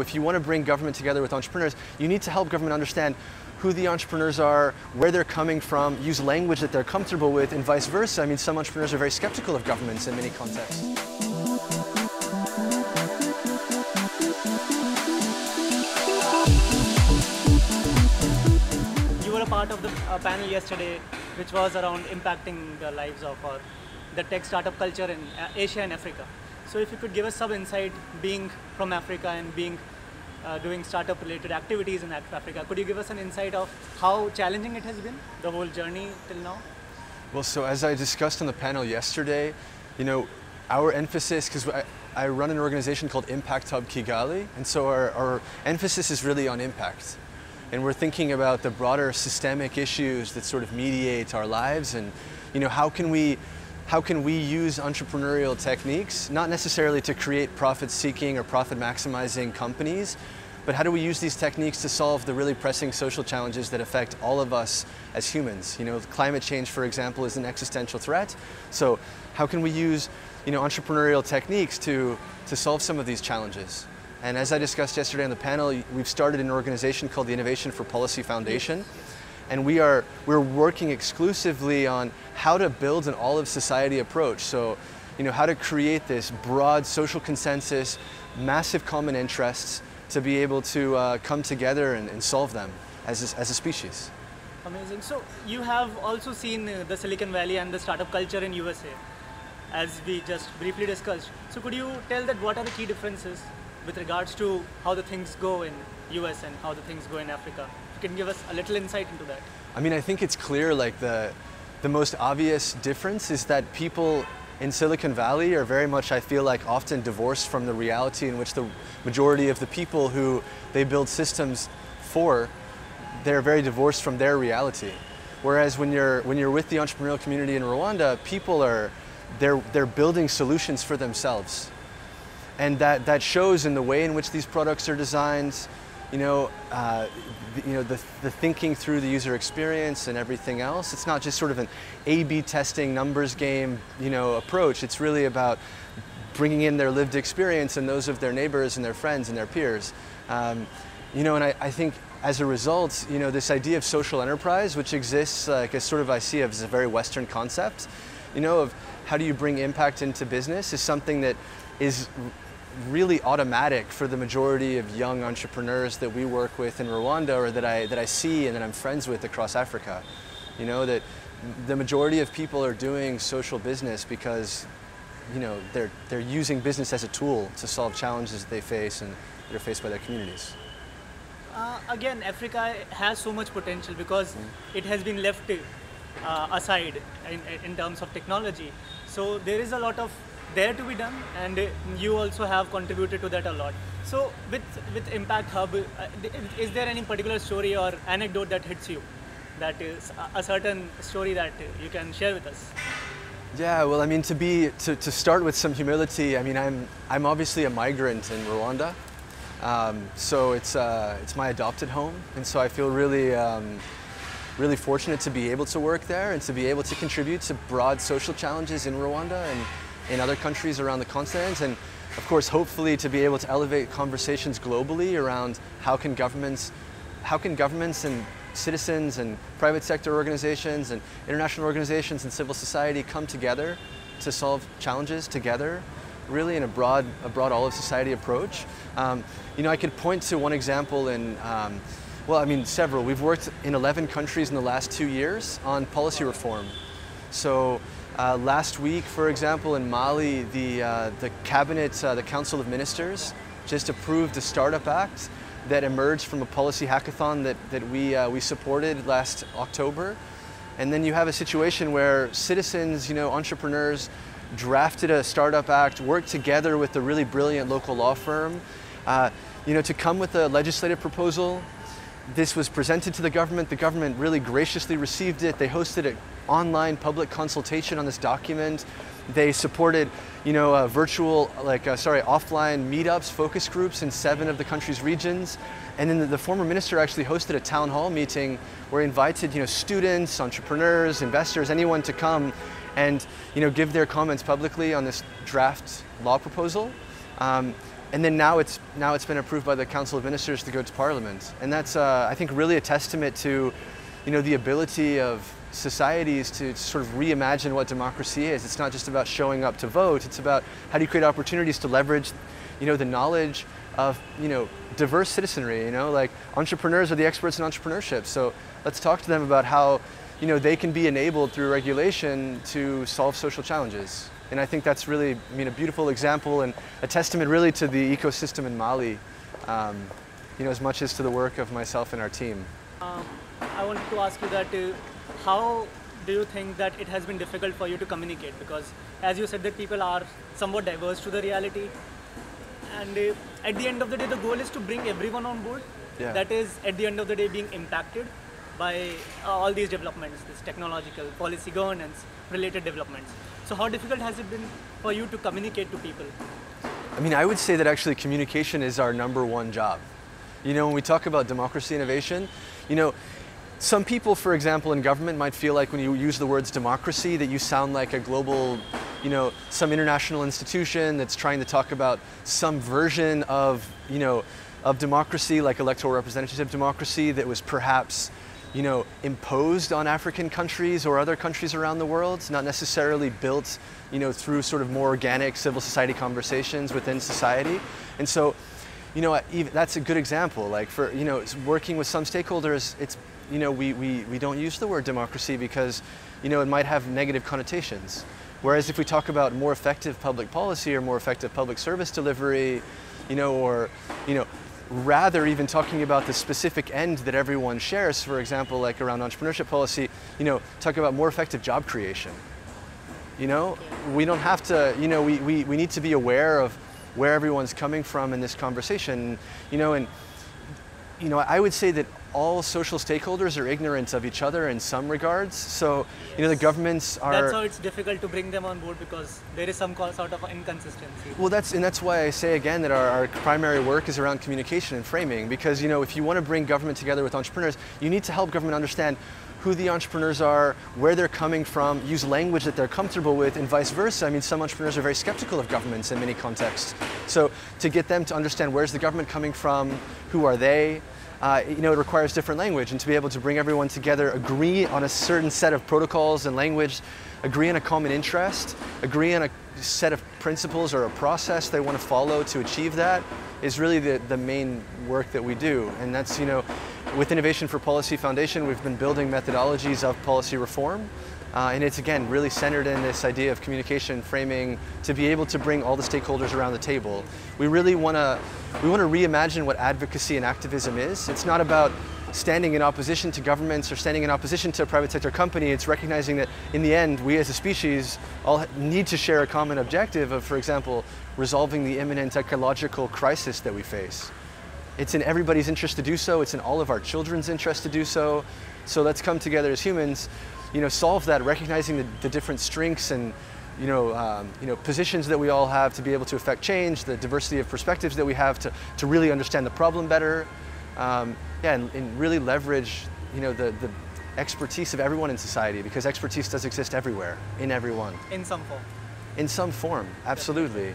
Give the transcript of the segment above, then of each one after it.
if you want to bring government together with entrepreneurs, you need to help government understand who the entrepreneurs are, where they're coming from, use language that they're comfortable with, and vice versa. I mean, some entrepreneurs are very skeptical of governments in many contexts. You were a part of the uh, panel yesterday, which was around impacting the lives of or the tech startup culture in uh, Asia and Africa. So if you could give us some insight, being from Africa and being uh, doing startup related activities in Africa, could you give us an insight of how challenging it has been, the whole journey till now? Well, so as I discussed on the panel yesterday, you know, our emphasis, because I, I, run an organization called Impact Hub Kigali, and so our, our emphasis is really on impact. And we're thinking about the broader systemic issues that sort of mediate our lives and, you know, how can we how can we use entrepreneurial techniques, not necessarily to create profit-seeking or profit-maximizing companies, but how do we use these techniques to solve the really pressing social challenges that affect all of us as humans? You know, climate change, for example, is an existential threat. So how can we use, you know, entrepreneurial techniques to, to solve some of these challenges? And as I discussed yesterday on the panel, we've started an organization called the Innovation for Policy Foundation and we are we're working exclusively on how to build an all of society approach. So, you know, how to create this broad social consensus, massive common interests to be able to uh, come together and, and solve them as a, as a species. Amazing. So you have also seen uh, the Silicon Valley and the startup culture in USA, as we just briefly discussed. So could you tell that what are the key differences with regards to how the things go in US and how the things go in Africa? you can give us a little insight into that? I mean, I think it's clear like the, the most obvious difference is that people in Silicon Valley are very much, I feel like, often divorced from the reality in which the majority of the people who they build systems for, they're very divorced from their reality. Whereas when you're, when you're with the entrepreneurial community in Rwanda, people are, they're, they're building solutions for themselves. And that, that shows in the way in which these products are designed, you know, uh, you know, the, the thinking through the user experience and everything else. It's not just sort of an A-B testing numbers game, you know, approach. It's really about bringing in their lived experience and those of their neighbors and their friends and their peers. Um, you know, and I, I, think as a result, you know, this idea of social enterprise, which exists like as sort of I see as a very Western concept, you know, of how do you bring impact into business is something that is really automatic for the majority of young entrepreneurs that we work with in Rwanda or that I, that I see and that I'm friends with across Africa. You know, that the majority of people are doing social business because you know, they're, they're using business as a tool to solve challenges that they face and that are faced by their communities. Uh, again, Africa has so much potential because mm. it has been left uh, aside in, in terms of technology. So there is a lot of there to be done and you also have contributed to that a lot. So with, with Impact Hub, uh, is there any particular story or anecdote that hits you? That is a certain story that you can share with us? Yeah, well, I mean, to be to, to start with some humility. I mean, I'm I'm obviously a migrant in Rwanda, um, so it's uh, it's my adopted home, and so I feel really um, really fortunate to be able to work there and to be able to contribute to broad social challenges in Rwanda and in other countries around the continent and of course hopefully to be able to elevate conversations globally around how can governments how can governments and citizens and private sector organizations and international organizations and civil society come together to solve challenges together really in a broad, a broad all of society approach. Um, you know, I could point to one example in, um, well, I mean, several. We've worked in 11 countries in the last two years on policy reform. So uh, last week, for example, in Mali, the, uh, the cabinet, uh, the Council of Ministers, just approved the Startup Act that emerged from a policy hackathon that, that we, uh, we supported last October. And then you have a situation where citizens, you know, entrepreneurs, drafted a Startup Act, worked together with a really brilliant local law firm, uh, you know, to come with a legislative proposal this was presented to the government. The government really graciously received it. They hosted an online public consultation on this document. They supported, you know, uh, virtual, like, uh, sorry, offline meetups, focus groups in seven of the country's regions. And then the, the, former minister actually hosted a town hall meeting where he invited, you know, students, entrepreneurs, investors, anyone to come and, you know, give their comments publicly on this draft law proposal. Um, and then now it's now it's been approved by the Council of Ministers to go to Parliament, and that's uh, I think really a testament to, you know, the ability of societies to sort of reimagine what democracy is. It's not just about showing up to vote. It's about how do you create opportunities to leverage, you know, the knowledge of you know diverse citizenry. You know, like entrepreneurs are the experts in entrepreneurship. So let's talk to them about how, you know, they can be enabled through regulation to solve social challenges. And I think that's really, I mean, a beautiful example and a testament really to the ecosystem in Mali, um, you know, as much as to the work of myself and our team. Um, I wanted to ask you that uh, how do you think that it has been difficult for you to communicate? Because as you said that people are somewhat diverse to the reality. And uh, at the end of the day, the goal is to bring everyone on board. Yeah. That is, at the end of the day, being impacted by uh, all these developments, this technological, policy governance related developments. So how difficult has it been for you to communicate to people? I mean, I would say that actually communication is our number one job. You know, when we talk about democracy innovation, you know, some people, for example, in government might feel like when you use the words democracy that you sound like a global, you know, some international institution that's trying to talk about some version of, you know, of democracy, like electoral representative democracy that was perhaps you know, imposed on African countries or other countries around the world, not necessarily built, you know, through sort of more organic civil society conversations within society. And so, you know, that's a good example. Like for, you know, working with some stakeholders, it's, you know, we, we, we don't use the word democracy because, you know, it might have negative connotations. Whereas if we talk about more effective public policy or more effective public service delivery, you know, or, you know, rather even talking about the specific end that everyone shares, for example, like around entrepreneurship policy, you know, talk about more effective job creation. You know, we don't have to, you know, we, we, we need to be aware of where everyone's coming from in this conversation, you know, and, you know, I would say that all social stakeholders are ignorant of each other in some regards. So, yes. you know, the governments are. That's how it's difficult to bring them on board because there is some sort of inconsistency. Well, that's and that's why I say again that our, our primary work is around communication and framing because you know if you want to bring government together with entrepreneurs, you need to help government understand who the entrepreneurs are, where they're coming from, use language that they're comfortable with, and vice versa. I mean, some entrepreneurs are very skeptical of governments in many contexts. So to get them to understand where's the government coming from, who are they, uh, you know, it requires different language and to be able to bring everyone together, agree on a certain set of protocols and language, agree on a common interest, agree on a set of principles or a process they want to follow to achieve that is really the, the main work that we do. And that's, you know, with Innovation for Policy Foundation, we've been building methodologies of policy reform uh, and it's again really centered in this idea of communication framing to be able to bring all the stakeholders around the table. We really want to we want to reimagine what advocacy and activism is. It's not about standing in opposition to governments or standing in opposition to a private sector company. It's recognizing that in the end, we as a species all need to share a common objective of, for example, resolving the imminent ecological crisis that we face. It's in everybody's interest to do so. It's in all of our children's interest to do so. So let's come together as humans you know, solve that, recognizing the, the different strengths and you know, um, you know, positions that we all have to be able to affect change, the diversity of perspectives that we have to, to really understand the problem better. Um, yeah, and, and, really leverage, you know, the, the expertise of everyone in society because expertise does exist everywhere, in everyone. In some form. In some form, absolutely.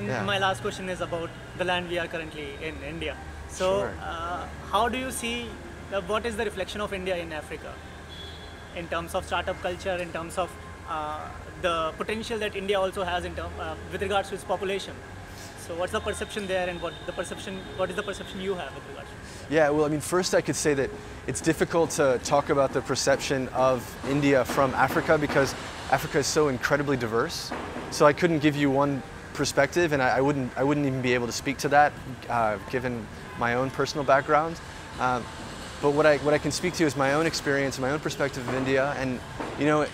And yeah. my last question is about the land we are currently in, India. So, sure. uh, how do you see, uh, what is the reflection of India in Africa? in terms of startup culture, in terms of uh, the potential that India also has in term, uh, with regards to its population. So what's the perception there and what the perception what is the perception you have with regards to Yeah, well I mean first I could say that it's difficult to talk about the perception of India from Africa because Africa is so incredibly diverse. So I couldn't give you one perspective and I, I wouldn't I wouldn't even be able to speak to that uh, given my own personal background. Um, but what I, what I can speak to is my own experience, my own perspective of India. And, you know,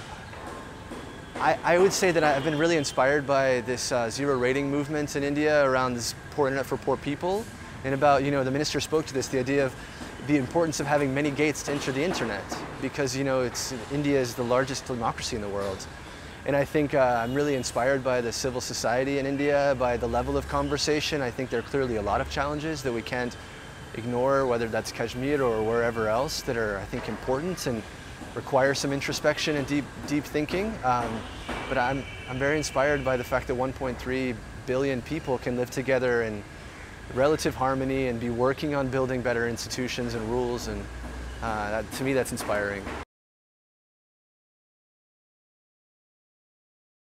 I, I would say that I've been really inspired by this uh, zero rating movement in India around this poor internet for poor people. And about, you know, the minister spoke to this, the idea of the importance of having many gates to enter the internet because, you know, it's, India is the largest democracy in the world. And I think uh, I'm really inspired by the civil society in India, by the level of conversation. I think there are clearly a lot of challenges that we can't ignore, whether that's Kashmir or wherever else, that are, I think, important and require some introspection and deep, deep thinking. Um, but I'm, I'm very inspired by the fact that 1.3 billion people can live together in relative harmony and be working on building better institutions and rules. And uh, that, to me, that's inspiring.